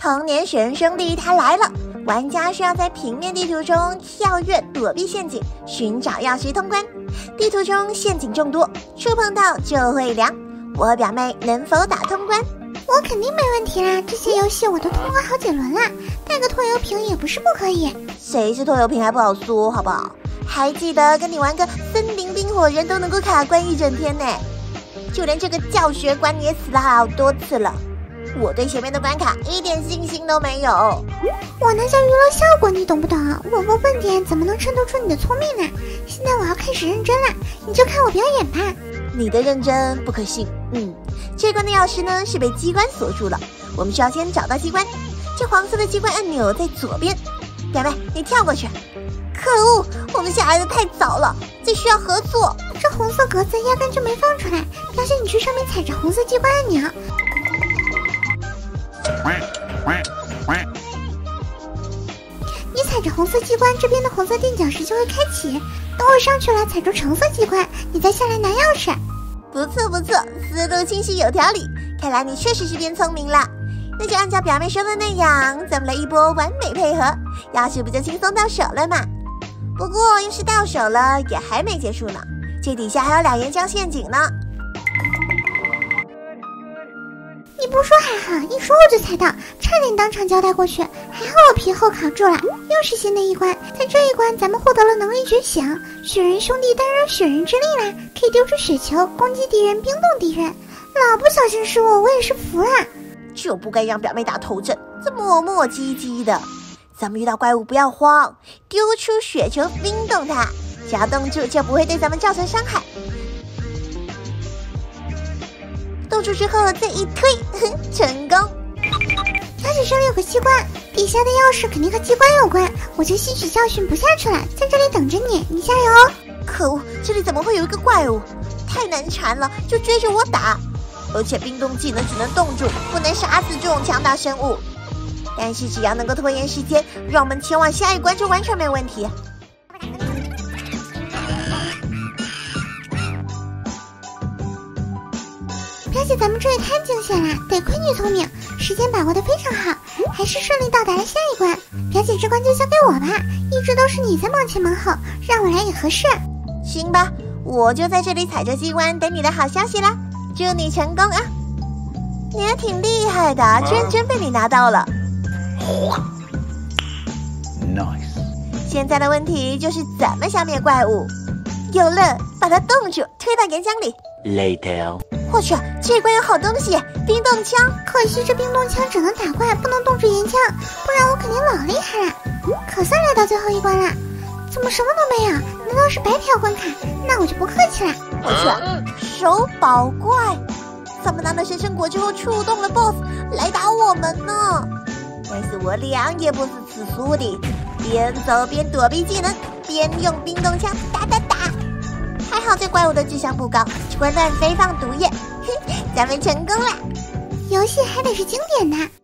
童年雪人兄弟他来了，玩家需要在平面地图中跳跃躲避陷阱，寻找钥匙通关。地图中陷阱众多，触碰到就会凉。我和表妹能否打通关？我肯定没问题啦！这些游戏我都通关好几轮了，带个拖油瓶也不是不可以。谁是拖油瓶还不好说，好不好？还记得跟你玩个森林冰火人都能够卡关一整天呢，就连这个教学关你也死了好多次了。我对前面的关卡一点信心都没有。我那叫娱乐效果，你懂不懂？我不笨点怎么能衬托出你的聪明呢？现在我要开始认真了，你就看我表演吧。你的认真不可信。嗯，这关的钥匙呢是被机关锁住了，我们需要先找到机关。这黄色的机关按钮在左边，表妹你跳过去。可恶，我们下来的太早了，这需要合作。这红色格子压根就没放出来，表姐你去上面踩着红色机关按钮。你踩着红色机关，这边的红色垫脚石就会开启。等我上去了，踩住橙色机关，你再下来拿钥匙。不错不错，思路清晰有条理。看来你确实是变聪明了。那就按照表妹说的那样，咱们来一波完美配合，钥匙不就轻松到手了吗？不过要是到手了，也还没结束呢。这底下还有俩岩浆陷阱呢。不说还好，一说我就猜到，差点当场交代过去。还好我皮厚扛住了。又是新的一关，在这一关咱们获得了能力觉醒，雪人兄弟诞生雪人之力啦，可以丢出雪球攻击敌人，冰冻敌人。老不小心失误，我也是服了。就不该让表妹打头阵，这磨磨唧唧的。咱们遇到怪物不要慌，丢出雪球冰冻它，只要冻住就不会对咱们造成伤害。冻住之后再一推，成功。小姐这里有个机关，底下的钥匙肯定和机关有关，我就吸取教训不下去了，在这里等着你，你加油哦！可恶，这里怎么会有一个怪物？太难缠了，就追着我打，而且冰冻技能只能冻住，不能杀死这种强大生物。但是只要能够拖延时间，让我们前往下一关就完全没问题。表姐，咱们这也太惊险了，得亏你聪明，时间把握的非常好，还是顺利到达了下一关。表姐，这关就交给我吧，一直都是你在忙前忙后，让我来也合适。行吧，我就在这里踩着机关等你的好消息啦，祝你成功啊！你还挺厉害的，居然真被你拿到了。Nice。现在的问题就是怎么消灭怪物。有了，把它冻住，推到岩浆里。Later。我去，这关有好东西，冰冻枪。可惜这冰冻枪只能打怪，不能冻住岩浆，不然我肯定老厉害了。可算来到最后一关了，怎么什么都没有？难道是白嫖关卡？那我就不客气了。我去，手宝怪，咱们拿了神圣果之后触动了 BOSS 来打我们呢。但是我俩也不是吃素的，边走边躲避技能，边用冰冻枪打打打。还好这怪物的智商不高，只会乱飞放毒液。咱们成功了，游戏还得是经典呢。